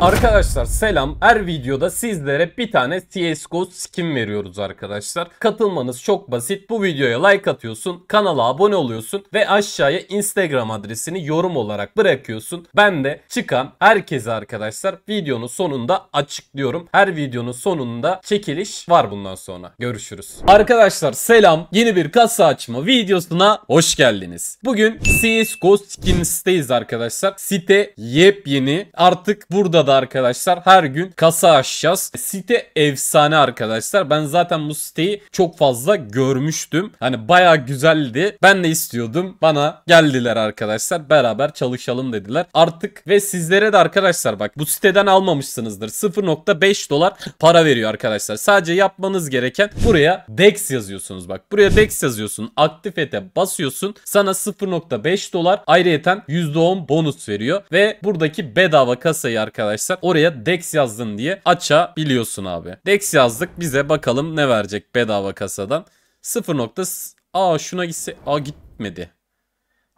Arkadaşlar selam. Her videoda sizlere bir tane CSGO skin veriyoruz arkadaşlar. Katılmanız çok basit. Bu videoya like atıyorsun, kanala abone oluyorsun ve aşağıya Instagram adresini yorum olarak bırakıyorsun. Ben de çıkan herkese arkadaşlar videonun sonunda açıklıyorum. Her videonun sonunda çekiliş var bundan sonra. Görüşürüz. Arkadaşlar selam. Yeni bir kasa açma videosuna hoş geldiniz. Bugün CSGO Skins'teyiz arkadaşlar. Site yepyeni. Artık burada da arkadaşlar her gün kasa açacağız. Site efsane arkadaşlar. Ben zaten bu siteyi çok fazla görmüştüm. Hani baya güzeldi. Ben de istiyordum. Bana geldiler arkadaşlar. Beraber çalışalım dediler. Artık ve sizlere de arkadaşlar bak bu siteden almamışsınızdır. 0.5 dolar para veriyor arkadaşlar. Sadece yapmanız gereken buraya DEX yazıyorsunuz bak. Buraya DEX yazıyorsun. Aktif ete basıyorsun. Sana 0.5 dolar ayrıyeten %10 bonus veriyor. Ve buradaki bedava kasayı arkadaşlar oraya DEX yazdın diye açabiliyorsun abi. DEX yazdık bize bakalım ne verecek bedava kasadan. 0. Aa şuna gitse aa gitmedi.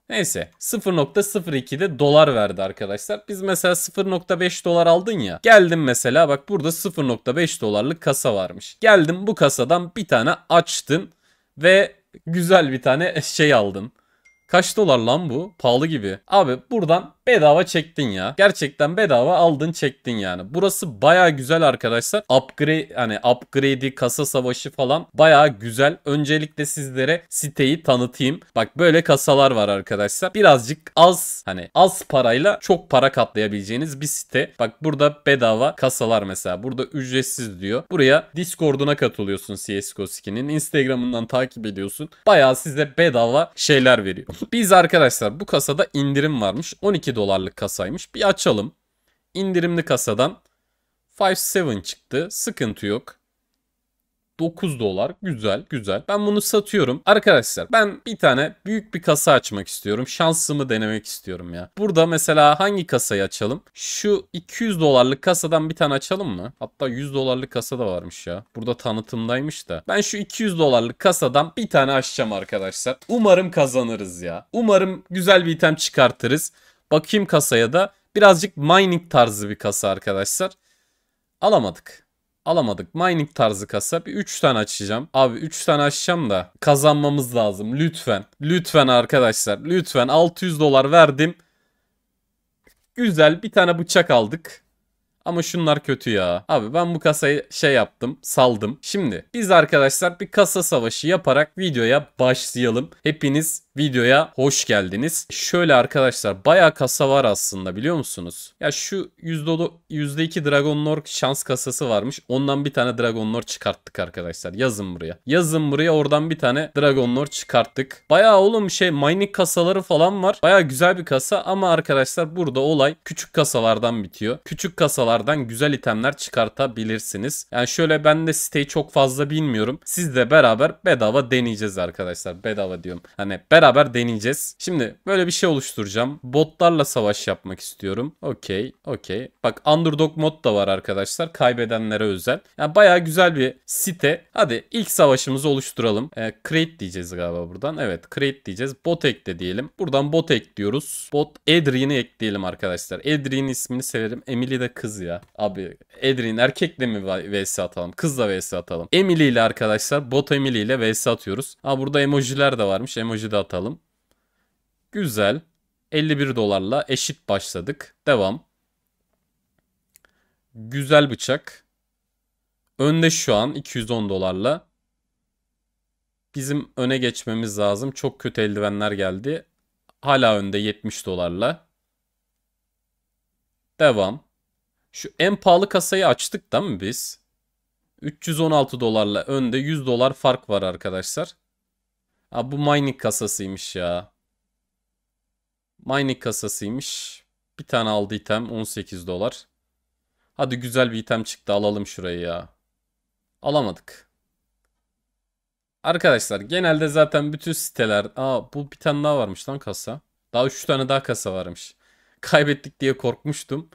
Neyse 0.02'de dolar verdi arkadaşlar. Biz mesela 0.5 dolar aldın ya. Geldim mesela bak burada 0.5 dolarlık kasa varmış. Geldim bu kasadan bir tane açtın ve güzel bir tane şey aldın. Kaç dolar lan bu? Pahalı gibi. Abi buradan bedava çektin ya. Gerçekten bedava aldın çektin yani. Burası baya güzel arkadaşlar. Upgrade hani upgrade'i kasa savaşı falan baya güzel. Öncelikle sizlere siteyi tanıtayım. Bak böyle kasalar var arkadaşlar. Birazcık az hani az parayla çok para katlayabileceğiniz bir site. Bak burada bedava kasalar mesela. Burada ücretsiz diyor. Buraya Discord'una katılıyorsun CSGO Skin'in. Instagram'ından takip ediyorsun. Baya size bedava şeyler veriyor. Biz arkadaşlar bu kasada indirim varmış. 12 dolarlık kasaymış. Bir açalım. İndirimli kasadan 5.7 çıktı. Sıkıntı yok. 9 dolar. Güzel güzel. Ben bunu satıyorum. Arkadaşlar ben bir tane büyük bir kasa açmak istiyorum. Şansımı denemek istiyorum ya. Burada mesela hangi kasayı açalım? Şu 200 dolarlık kasadan bir tane açalım mı? Hatta 100 dolarlık kasa da varmış ya. Burada tanıtımdaymış da. Ben şu 200 dolarlık kasadan bir tane açacağım arkadaşlar. Umarım kazanırız ya. Umarım güzel bir item çıkartırız. Bakayım kasaya da. Birazcık mining tarzı bir kasa arkadaşlar. Alamadık. Alamadık. Mining tarzı kasa. Bir 3 tane açacağım. Abi 3 tane açacağım da kazanmamız lazım. Lütfen. Lütfen arkadaşlar. Lütfen 600 dolar verdim. Güzel bir tane bıçak aldık. Ama şunlar kötü ya. Abi ben bu kasayı şey yaptım, saldım. Şimdi biz arkadaşlar bir kasa savaşı yaparak videoya başlayalım. Hepiniz videoya hoş geldiniz. Şöyle arkadaşlar bayağı kasa var aslında biliyor musunuz? Ya şu %2 %2 Dragon Lord şans kasası varmış. Ondan bir tane Dragon Lord çıkarttık arkadaşlar. Yazın buraya. Yazın buraya oradan bir tane Dragon Lord çıkarttık. Bayağı oğlum şey mining kasaları falan var. Bayağı güzel bir kasa ama arkadaşlar burada olay küçük kasalardan bitiyor. Küçük kasalardan güzel itemler çıkartabilirsiniz. Yani şöyle ben de siteyi çok fazla bilmiyorum. Sizle beraber bedava deneyeceğiz arkadaşlar. Bedava diyorum. Hani beraber beraber deneyeceğiz. Şimdi böyle bir şey oluşturacağım. Botlarla savaş yapmak istiyorum. Okey, okey. Bak underdog mod da var arkadaşlar. Kaybedenlere özel. Yani bayağı güzel bir site. Hadi ilk savaşımızı oluşturalım. E, create diyeceğiz galiba buradan. Evet create diyeceğiz. Bot ekle diyelim. Buradan bot ekliyoruz. Bot Adrian'ı ekleyelim arkadaşlar. Adrian ismini severim. Emily de kız ya. Abi Adrian erkekle mi vs atalım? Kızla vs atalım. Emily ile arkadaşlar bot Emily ile vs atıyoruz. Ha burada emojiler de varmış. Emoji de atalım atalım. Güzel. 51 dolarla eşit başladık. Devam. Güzel bıçak. Önde şu an 210 dolarla. Bizim öne geçmemiz lazım. Çok kötü eldivenler geldi. Hala önde 70 dolarla. Devam. Şu en pahalı kasayı açtık da mı biz? 316 dolarla önde 100 dolar fark var arkadaşlar. Ha bu mining kasasıymış ya. Mining kasasıymış. Bir tane aldı item 18 dolar. Hadi güzel bir item çıktı alalım şurayı ya. Alamadık. Arkadaşlar genelde zaten bütün siteler... Aa bu bir tane daha varmış lan kasa. Daha 3 tane daha kasa varmış. Kaybettik diye korkmuştum.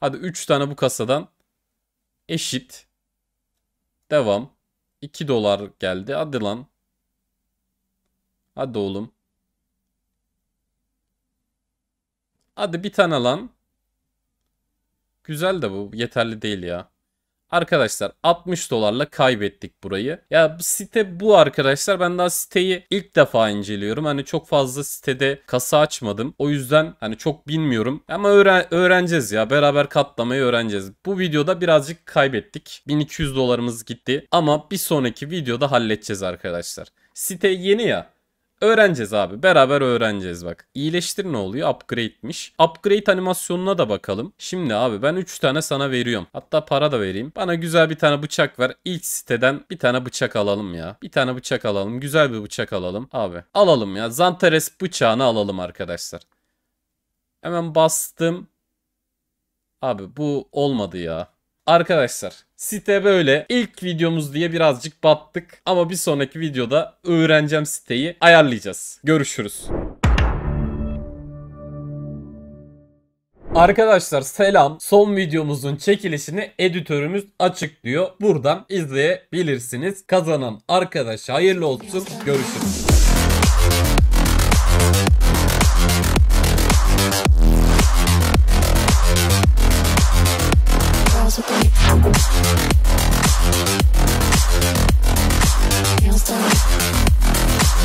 Hadi 3 tane bu kasadan eşit. Devam. 2 dolar geldi. Hadi lan. Hadi oğlum. Hadi bir tane lan. Güzel de bu yeterli değil ya. Arkadaşlar 60 dolarla kaybettik burayı. Ya site bu arkadaşlar. Ben daha siteyi ilk defa inceliyorum. Hani çok fazla sitede kasa açmadım. O yüzden hani çok bilmiyorum. Ama öğren öğreneceğiz ya. Beraber katlamayı öğreneceğiz. Bu videoda birazcık kaybettik. 1200 dolarımız gitti. Ama bir sonraki videoda halledeceğiz arkadaşlar. Site yeni ya. Öğreneceğiz abi. Beraber öğreneceğiz bak. İyileştir ne oluyor? Upgrade'miş. Upgrade animasyonuna da bakalım. Şimdi abi ben 3 tane sana veriyorum. Hatta para da vereyim. Bana güzel bir tane bıçak ver. İlk siteden bir tane bıçak alalım ya. Bir tane bıçak alalım. Güzel bir bıçak alalım. Abi alalım ya. Zantares bıçağını alalım arkadaşlar. Hemen bastım. Abi bu olmadı ya. Arkadaşlar site böyle. İlk videomuz diye birazcık battık. Ama bir sonraki videoda öğreneceğim siteyi ayarlayacağız. Görüşürüz. Arkadaşlar selam. Son videomuzun çekilişini editörümüz açıklıyor. Buradan izleyebilirsiniz. Kazanan arkadaş hayırlı olsun. Görüşürüz.